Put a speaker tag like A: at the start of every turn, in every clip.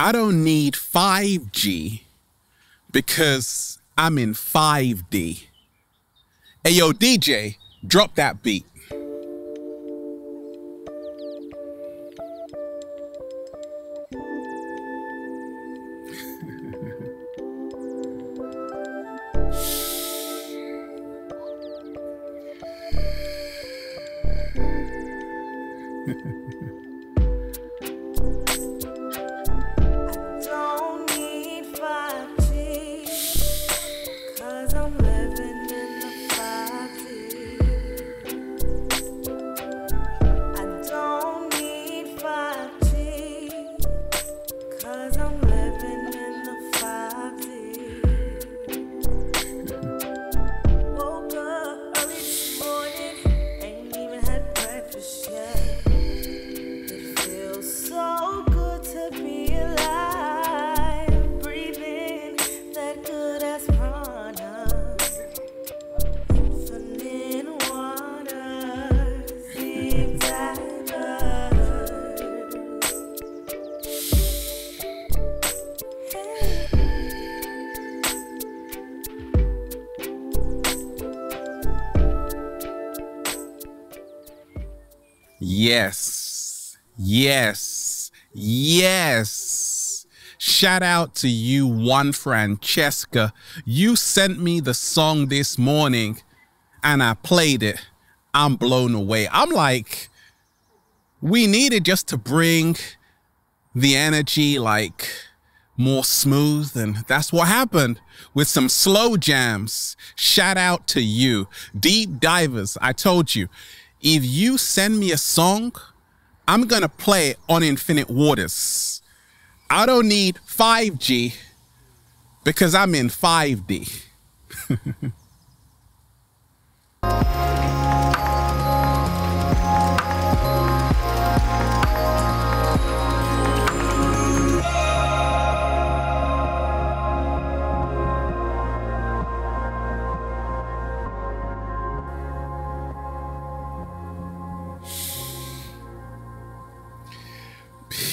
A: I don't need 5G because I'm in 5D. Hey, yo, DJ, drop that beat. Yes. Yes. Shout out to you, one Francesca. You sent me the song this morning and I played it. I'm blown away. I'm like, we needed just to bring the energy like more smooth and that's what happened with some slow jams shout out to you deep divers i told you if you send me a song i'm gonna play it on infinite waters. I don't need 5g because i'm in 5d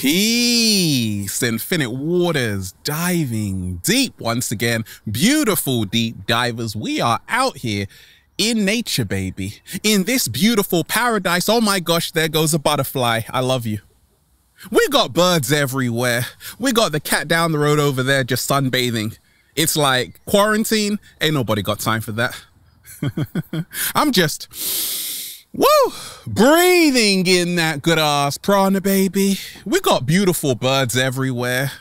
A: Peace, infinite waters, diving deep once again. Beautiful deep divers. We are out here in nature, baby. In this beautiful paradise. Oh my gosh, there goes a butterfly. I love you. We got birds everywhere. We got the cat down the road over there just sunbathing. It's like quarantine. Ain't nobody got time for that. I'm just Woo! Breathing in that good ass prana, baby. We got beautiful birds everywhere.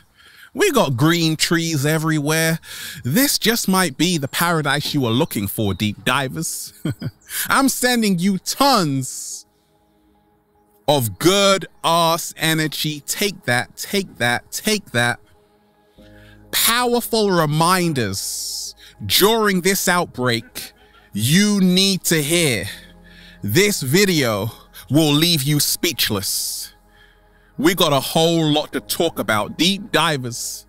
A: We got green trees everywhere. This just might be the paradise you are looking for, deep divers. I'm sending you tons of good ass energy. Take that, take that, take that. Powerful reminders during this outbreak you need to hear. This video will leave you speechless. We got a whole lot to talk about. Deep divers.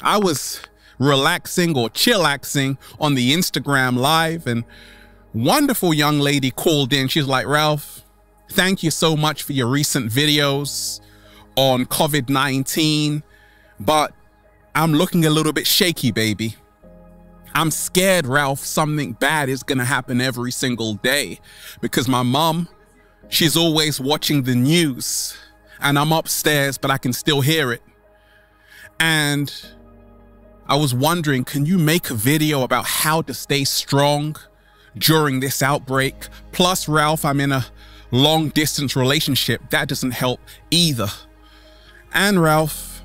A: I was relaxing or chillaxing on the Instagram live and wonderful young lady called in. She's like, Ralph, thank you so much for your recent videos on COVID-19, but I'm looking a little bit shaky, baby. I'm scared, Ralph, something bad is gonna happen every single day because my mom, she's always watching the news and I'm upstairs, but I can still hear it. And I was wondering, can you make a video about how to stay strong during this outbreak? Plus, Ralph, I'm in a long distance relationship. That doesn't help either. And Ralph,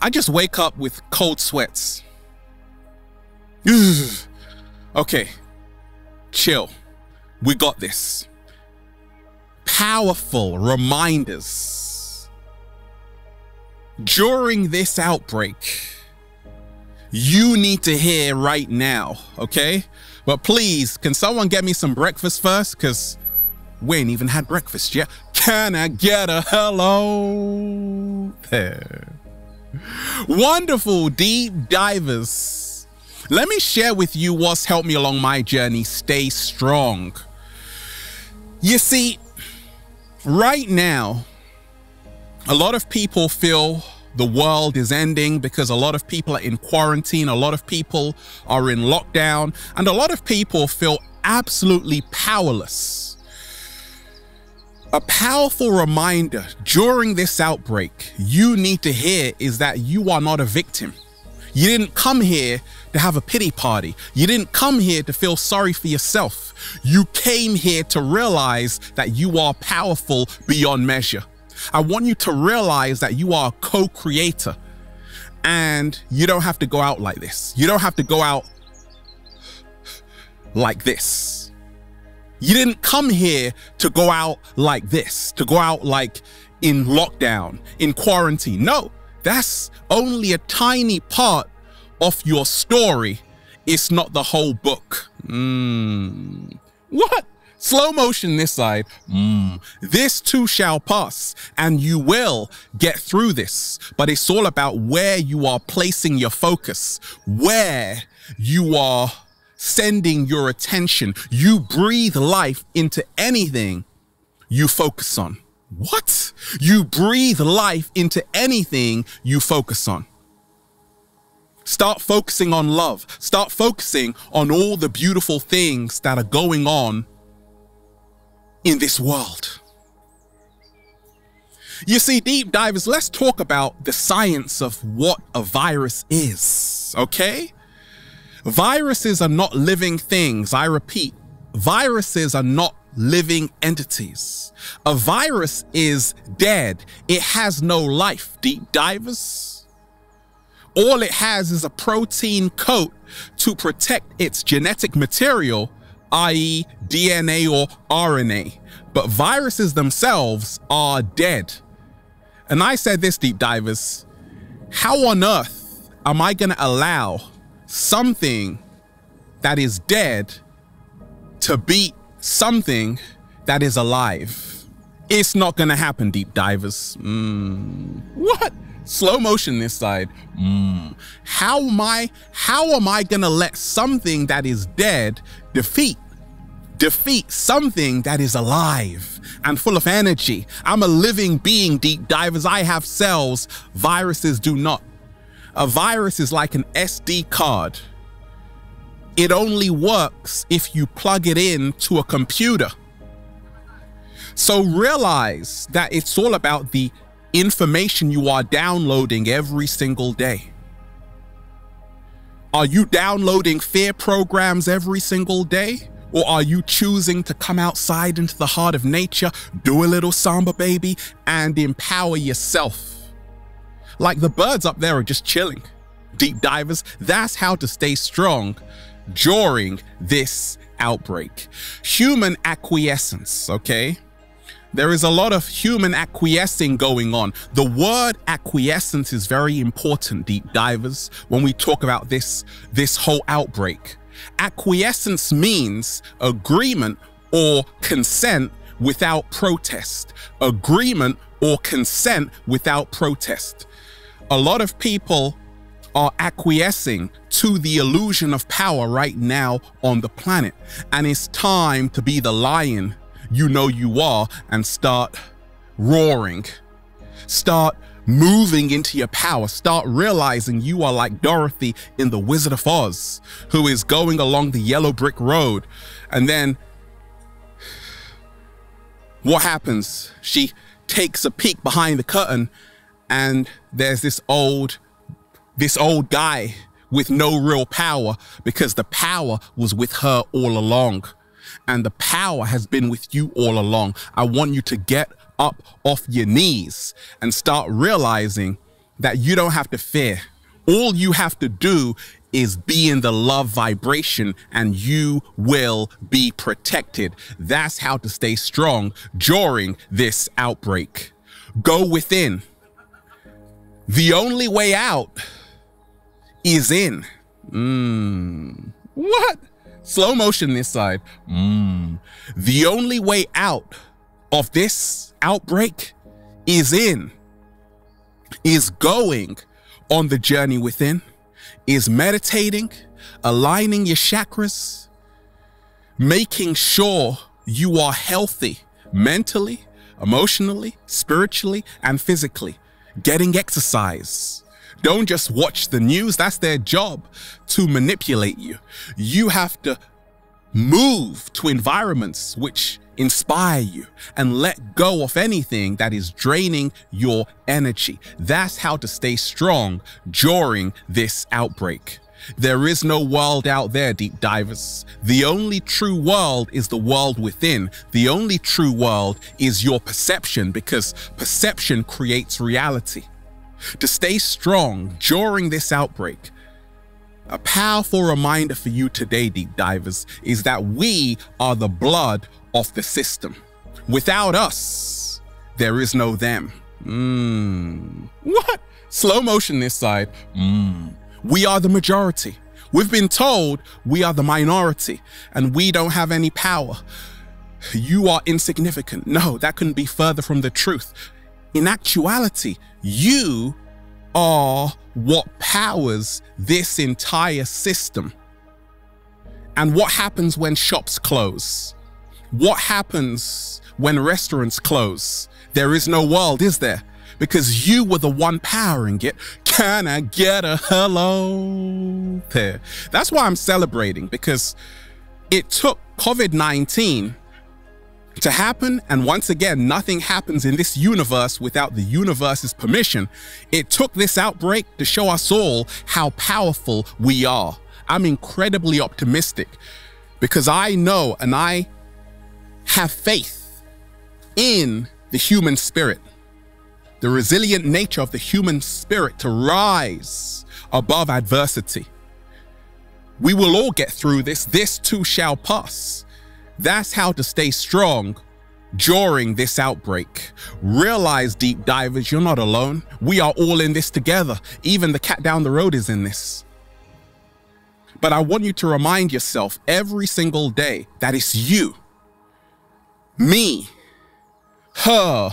A: I just wake up with cold sweats. okay, chill. We got this. Powerful reminders. During this outbreak, you need to hear right now, okay? But please, can someone get me some breakfast first? Because we ain't even had breakfast yet. Can I get a hello? There. Wonderful deep divers. Let me share with you what's helped me along my journey stay strong. You see, right now, A lot of people feel the world is ending because a lot of people are in quarantine, a lot of people are in lockdown, and a lot of people feel absolutely powerless. A powerful reminder during this outbreak you need to hear is that you are not a victim. You didn't come here to have a pity party. You didn't come here to feel sorry for yourself. You came here to realize that you are powerful beyond measure. I want you to realize that you are a co creator and you don't have to go out like this. You don't have to go out like this. You didn't come here to go out like this, to go out like in lockdown, in quarantine. No, that's only a tiny part of your story. It's not the whole book. Mm. What? Slow motion this side. Mm. This too shall pass, and you will get through this. But it's all about where you are placing your focus, where you are sending your attention. You breathe life into anything you focus on. What? You breathe life into anything you focus on. Start focusing on love. Start focusing on all the beautiful things that are going on in this world. You see, deep divers, let's talk about the science of what a virus is, okay? Viruses are not living things. I repeat, viruses are not living entities. A virus is dead. It has no life, deep divers. All it has is a protein coat to protect its genetic material i.e., DNA or RNA. But viruses themselves are dead. And I said this, deep divers how on earth am I going to allow something that is dead to beat something that is alive? It's not to happen, deep divers. Mm. What? Slow motion this side. Mm. How am I? How am I gonna let something that is dead defeat defeat something that is alive and full of energy. I'm a living being, deep divers. I have cells. Viruses do not. A virus is like an SD card. It only works if you plug it in to a computer. So realize that it's all about the information you are downloading every single day. Are you downloading fear programs every single day? Or are you choosing to come outside into the heart of nature, do a little samba baby, and empower yourself? Like the birds up there are just chilling. Deep divers, that's how to stay strong during this outbreak. Human acquiescence, okay? There is a lot of human acquiescing going on. The word acquiescence is very important, deep divers, when we talk about this, this whole outbreak. Acquiescence means agreement or consent without protest. Agreement or consent without protest. A lot of people are acquiescing to the illusion of power right now on the planet. And it's time to be the lion you know you are and start roaring. Start moving into your power. Start realizing you are like Dorothy in The Wizard of Oz, who is going along the yellow brick road. And then what happens? She takes a peek behind the curtain and there's this old this old guy with no real power because the power was with her all along and the power has been with you all along. I want you to get up off your knees and start realizing that you don't have to fear. All you have to do is be in the love vibration and you will be protected. That's how to stay strong during this outbreak. Go within. The only way out is in. Mm. What? Slow motion this side. Mm. The only way out of this outbreak is in, is going on the journey within, is meditating, aligning your chakras, making sure you are healthy mentally, emotionally, spiritually, and physically. Getting exercise. Don't just watch the news, that's their job to manipulate you. You have to move to environments which inspire you and let go of anything that is draining your energy. That's how to stay strong during this outbreak. There is no world out there, deep divers. The only true world is the world within. The only true world is your perception because perception creates reality. To stay strong during this outbreak, a powerful reminder for you today, deep divers, is that we are the blood of the system. Without us, there is no them. Mmm. What? Slow motion this side. Mmm. We are the majority. We've been told we are the minority and we don't have any power. You are insignificant. No, that couldn't be further from the truth. In actuality, you are what powers this entire system. And what happens when shops close? What happens when restaurants close? There is no world, is there? Because you were the one powering it. Can I get a hello there? That's why I'm celebrating because it took COVID 19 to happen. And once again, nothing happens in this universe without the universe's permission. It took this outbreak to show us all how powerful we are. I'm incredibly optimistic because I know and I have faith in the human spirit, the resilient nature of the human spirit to rise above adversity. We will all get through this. This too shall pass. That's how to stay strong during this outbreak. Realize, deep divers, you're not alone. We are all in this together. Even the cat down the road is in this. But I want you to remind yourself every single day that it's you, me, her,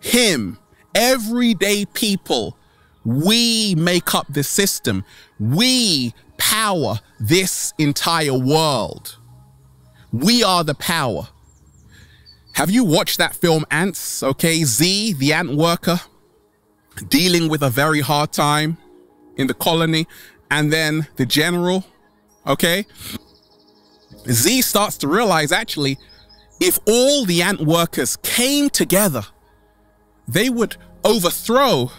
A: him, everyday people. We make up the system. We power this entire world. We are the power. Have you watched that film Antz? Okay, Z, the ant worker, dealing with a very hard time in the colony, and then the general, okay? Z starts to realize actually, if all the ant workers came together, they would overthrow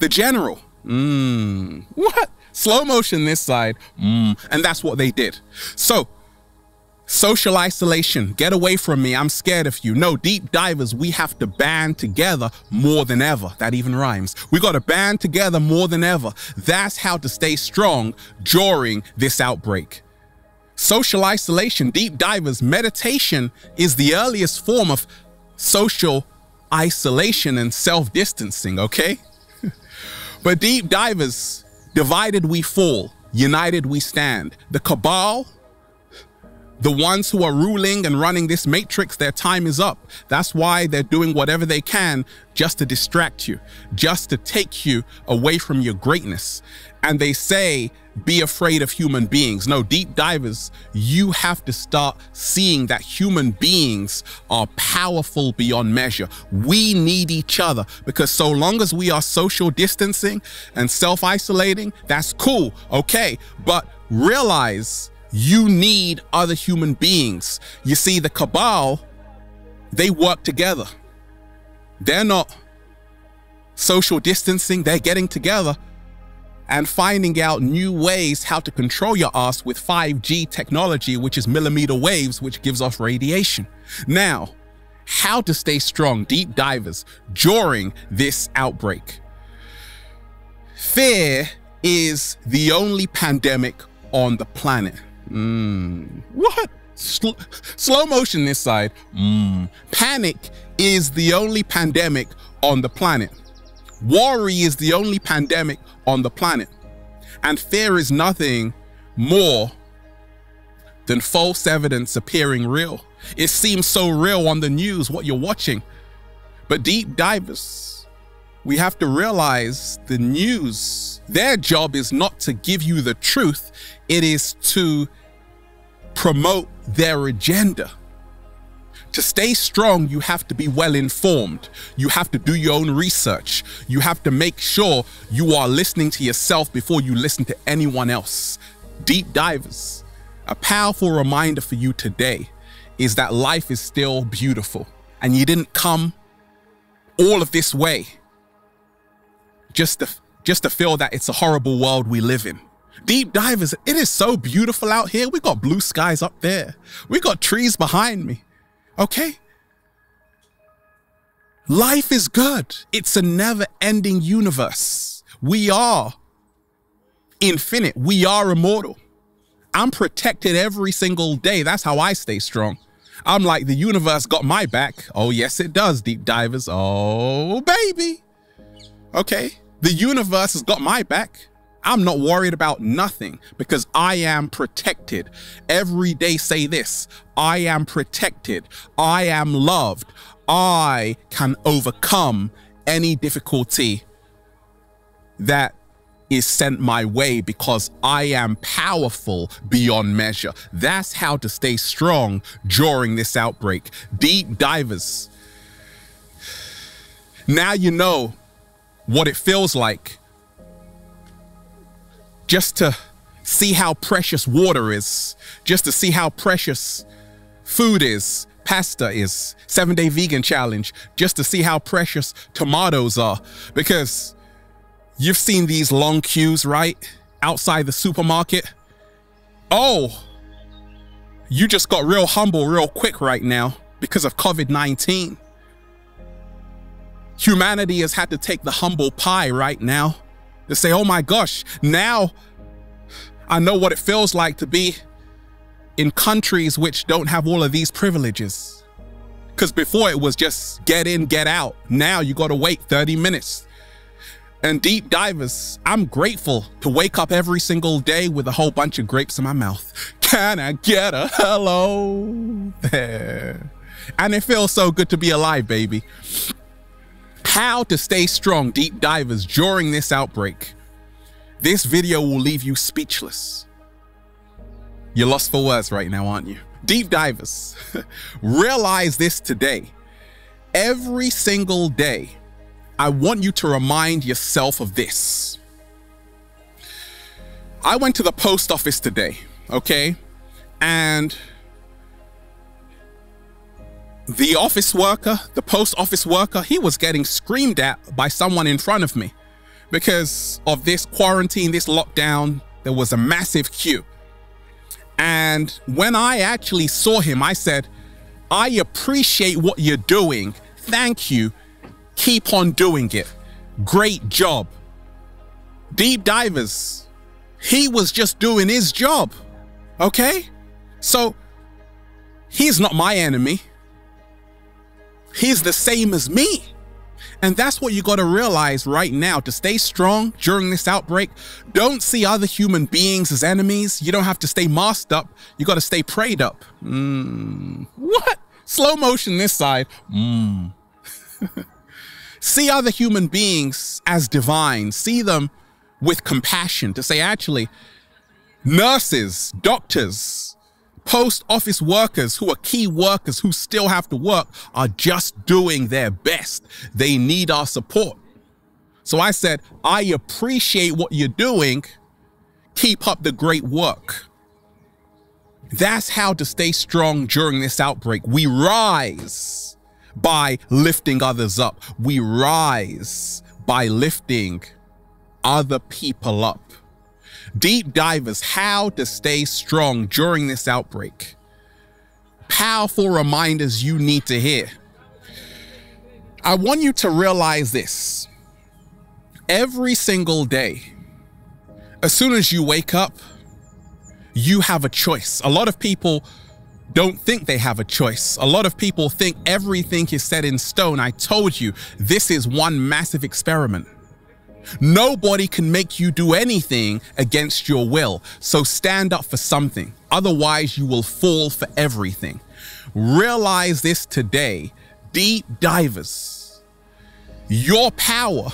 A: the general. Mmm. What? Slow motion this side. Mmm. And that's what they did. So, Social isolation, get away from me, I'm scared of you. No, deep divers, we have to band together more than ever. That even rhymes. We got to band together more than ever. That's how to stay strong during this outbreak. Social isolation, deep divers, meditation is the earliest form of social isolation and self distancing, okay? but deep divers, divided we fall, united we stand. The cabal, the ones who are ruling and running this matrix, their time is up. That's why they're doing whatever they can just to distract you, just to take you away from your greatness. And they say, be afraid of human beings. No, deep divers, you have to start seeing that human beings are powerful beyond measure. We need each other because so long as we are social distancing and self isolating, that's cool. Okay. But realize you need other human beings. You see, the cabal, they work together. They're not social distancing, they're getting together and finding out new ways how to control your ass with 5G technology, which is millimeter waves, which gives off radiation. Now, how to stay strong, deep divers, during this outbreak. Fear is the only pandemic on the planet. Mm. What? Sl slow motion this side. Mm. Panic is the only pandemic on the planet. Worry is the only pandemic on the planet. And fear is nothing more than false evidence appearing real. It seems so real on the news, what you're watching. But deep divers, we have to realize the news, their job is not to give you the truth, it is to promote their agenda, To stay strong, you have to be well informed. You have to do your own research. You have to make sure you are listening to yourself before you listen to anyone else. Deep divers, a powerful reminder for you today is that life is still beautiful and you didn't come all of this way just to, just to feel that it's a horrible world we live in. Deep divers, it is so beautiful out here. We got blue skies up there. We got trees behind me. Okay? Life is good. It's a never ending universe. We are infinite. We are immortal. I'm protected every single day. That's how I stay strong. I'm like, the universe got my back. Oh, yes, it does, deep divers. Oh, baby. Okay. The universe has got my back. I'm not worried about nothing because I am protected. Every day say this I am protected. I am loved. I can overcome any difficulty that is sent my way because I am powerful beyond measure. That's how to stay strong during this outbreak. Deep divers. Now you know what it feels like just to see how precious water is, just to see how precious food is, pasta is, seven day vegan challenge, just to see how precious tomatoes are. Because you've seen these long queues, right? Outside the supermarket. Oh, you just got real humble real quick right now because of COVID 19. Humanity has had to take the humble pie right now to say, oh my gosh, now I know what it feels like to be in countries which don't have all of these privileges. Because before it was just get in, get out. Now you got to wait 30 minutes. And deep divers, I'm grateful to wake up every single day with a whole bunch of grapes in my mouth. Can I get a hello there? And it feels so good to be alive, baby. How to stay strong, deep divers, during this outbreak. This video will leave you speechless. You're lost for words right now, aren't you? Deep divers, realize this today. Every single day, I want you to remind yourself of this. I went to the post office today, okay? And the office worker, the post office worker, he was getting screamed at by someone in front of me because of this quarantine, this lockdown. There was a massive queue. And when I actually saw him, I said, I appreciate what you're doing. Thank you. Keep on doing it. Great job. Deep divers, he was just doing his job. Okay? So he's not my enemy. He's the same as me. And that's what you got to realize right now to stay strong during this outbreak. Don't see other human beings as enemies. You don't have to stay masked up. You got to stay prayed up. Mm. What? Slow motion this side. Mm. see other human beings as divine. See them with compassion to say, actually, nurses, doctors, post office workers who are key workers who still have to work are just doing their best. They need our support. So I said, I appreciate what you're doing. Keep up the great work. That's how to stay strong during this outbreak. We rise by lifting others up. We rise by lifting other people up. Deep divers, how to stay strong during this outbreak. Powerful reminders you need to hear. I want you to realize this. Every single day, as soon as you wake up, you have a choice. A lot of people don't think they have a choice. A lot of people think everything is set in stone. I told you, this is one massive experiment. Nobody can make you do anything against your will. So stand up for something. Otherwise, you will fall for everything. Realize this today, deep divers. Your power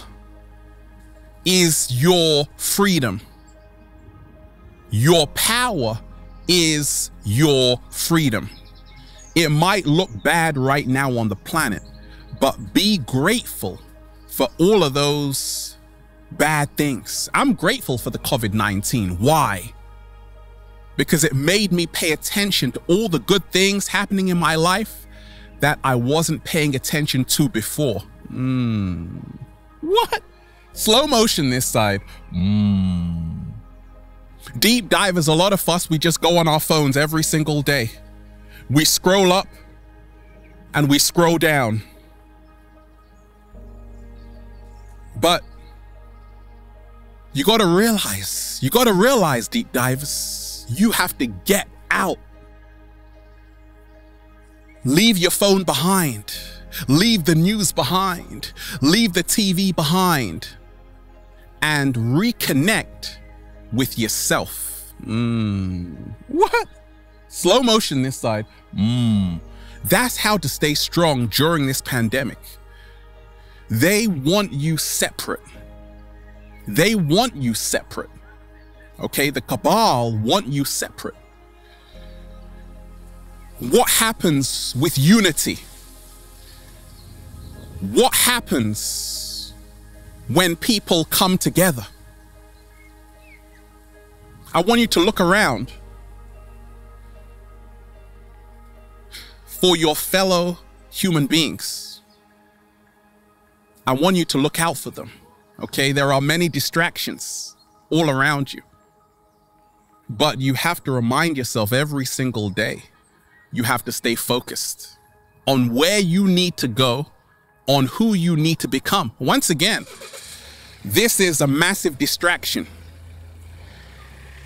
A: is your freedom. Your power is your freedom. It might look bad right now on the planet, but be grateful for all of those bad things. I'm grateful for the COVID 19. Why? Because it made me pay attention to all the good things happening in my life that I wasn't paying attention to before. Mm. What? Slow motion this side. Mm. Deep divers, a lot of us, we just go on our phones every single day. We scroll up and we scroll down. But you got to realize, you got to realize, deep divers, you have to get out. Leave your phone behind. Leave the news behind. Leave the TV behind. And reconnect with yourself. Mm. What? Slow motion this side. Mm. That's how to stay strong during this pandemic. They want you separate. They want you separate. Okay, the cabal want you separate. What happens with unity? What happens when people come together? I want you to look around for your fellow human beings. I want you to look out for them. Okay, there are many distractions all around you. But you have to remind yourself every single day, you have to stay focused on where you need to go, on who you need to become. Once again, this is a massive distraction.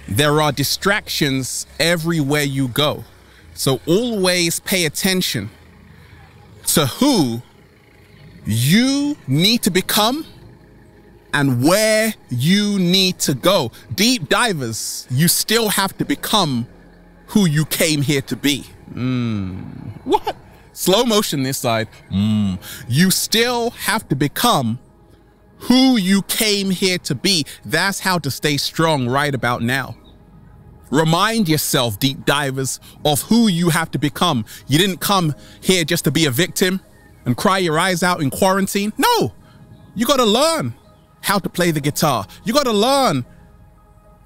A: There are distractions everywhere you go. So always pay attention to who you need to become and where you need to go. Deep divers, you still have to become who you came here to be. Mm. What? Slow motion this side. Mm. You still have to become who you came here to be. That's how to stay strong right about now. Remind yourself, deep divers, of who you have to become. You didn't come here just to be a victim and cry your eyes out in quarantine. No, you got to learn how to play the guitar. You got to learn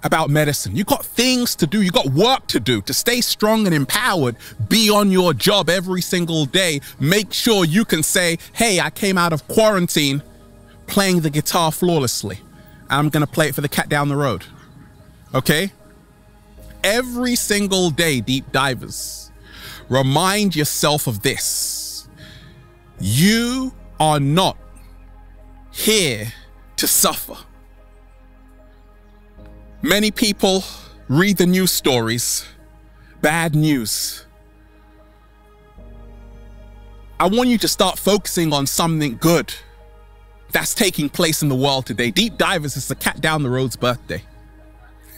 A: about medicine. You got things to do. You got work to do to stay strong and empowered. Be on your job every single day. Make sure you can say, Hey, I came out of quarantine playing the guitar flawlessly. I'm going to play it for the cat down the road. Okay? Every single day, deep divers, remind yourself of this. You are not here to suffer. Many people read the news stories, bad news. I want you to start focusing on something good that's taking place in the world today. Deep Divers is the cat down the road's birthday.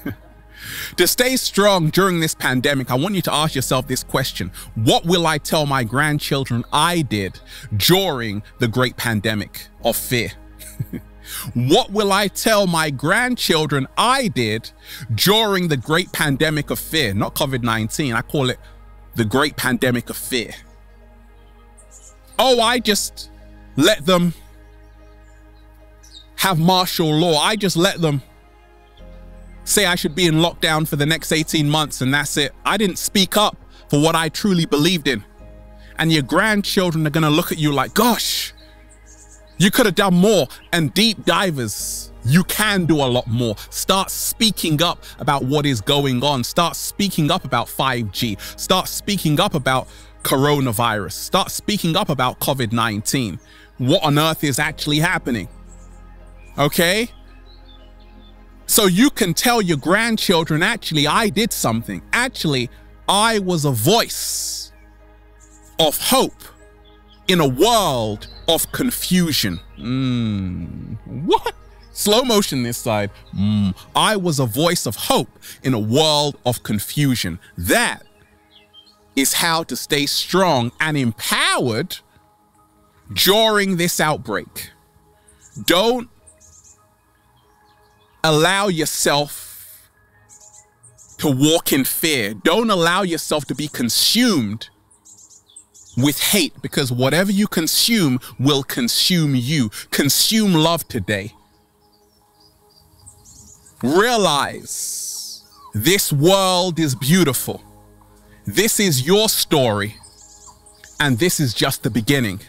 A: to stay strong during this pandemic, I want you to ask yourself this question What will I tell my grandchildren I did during the great pandemic of fear? What will I tell my grandchildren I did during the great pandemic of fear? Not COVID 19, I call it the great pandemic of fear. Oh, I just let them have martial law. I just let them say I should be in lockdown for the next 18 months and that's it. I didn't speak up for what I truly believed in. And your grandchildren are going to look at you like, gosh, you could have done more. And deep divers, you can do a lot more. Start speaking up about what is going on. Start speaking up about 5G. Start speaking up about coronavirus. Start speaking up about COVID 19. What on earth is actually happening? Okay? So you can tell your grandchildren, actually, I did something. Actually, I was a voice of hope in a world of confusion. Mm, what? Slow motion this side. Mm, I was a voice of hope in a world of confusion. That is how to stay strong and empowered during this outbreak. Don't allow yourself to walk in fear. Don't allow yourself to be consumed with hate because whatever you consume will consume you. Consume love today. Realize this world is beautiful. This is your story. And this is just the beginning.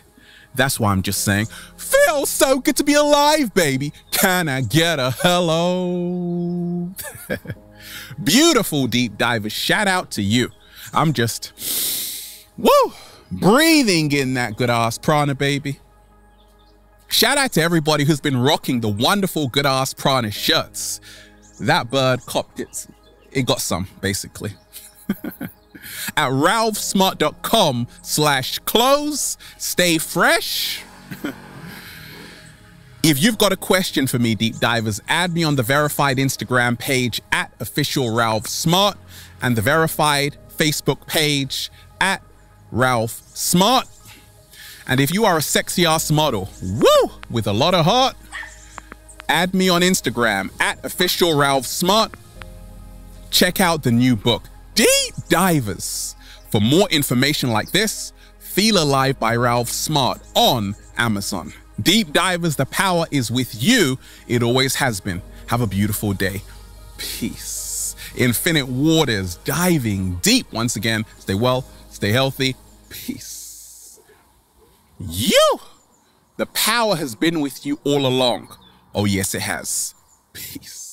A: That's why I'm just saying, feels so good to be alive, baby. Can I get a hello? Beautiful deep divers. Shout out to you. I'm just, woo, breathing in that good ass prana, baby. Shout out to everybody who's been rocking the wonderful good ass prana shirts. That bird copped it. It got some, basically. At ralphsmart.com slash clothes. Stay fresh. If you've got a question for me, deep divers, add me on the verified Instagram page at official Ralph Smart and the verified Facebook page at Ralph Smart. And if you are a sexy ass model, woo, with a lot of heart, add me on Instagram at official Ralph Smart. Check out the new book, Deep Divers. For more information like this, Feel Alive by Ralph Smart on Amazon. Deep Divers, the power is with you. It always has been. Have a beautiful day. Peace. Infinite waters, diving deep once again. Stay well, stay healthy. Peace. You! The power has been with you all along. Oh, yes, it has. Peace.